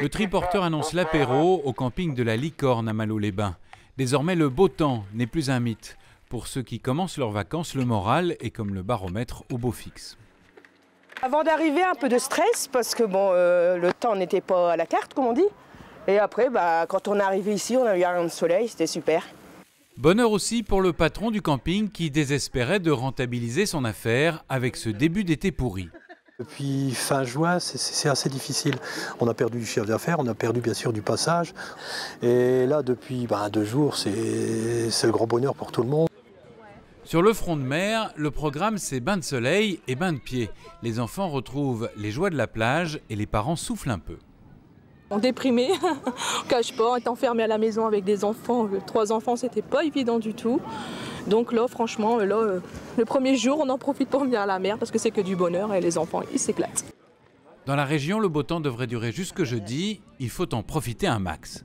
Le triporteur annonce l'apéro au camping de la Licorne à Malo-les-Bains. Désormais, le beau temps n'est plus un mythe. Pour ceux qui commencent leurs vacances, le moral est comme le baromètre au beau fixe. Avant d'arriver, un peu de stress parce que bon, euh, le temps n'était pas à la carte, comme on dit. Et après, bah, quand on est arrivé ici, on a eu un soleil, c'était super. Bonheur aussi pour le patron du camping qui désespérait de rentabiliser son affaire avec ce début d'été pourri. Depuis fin juin, c'est assez difficile. On a perdu du chiffre d'affaires, on a perdu bien sûr du passage. Et là, depuis bah, deux jours, c'est le grand bonheur pour tout le monde. Sur le front de mer, le programme c'est bain de soleil et bain de pied. Les enfants retrouvent les joies de la plage et les parents soufflent un peu. On déprimait, on cache pas, on est enfermé à la maison avec des enfants, trois enfants, c'était pas évident du tout. Donc là, franchement, là, euh, le premier jour, on en profite pour venir à la mer parce que c'est que du bonheur et les enfants, ils s'éclatent. Dans la région, le beau temps devrait durer jusque jeudi, il faut en profiter un max.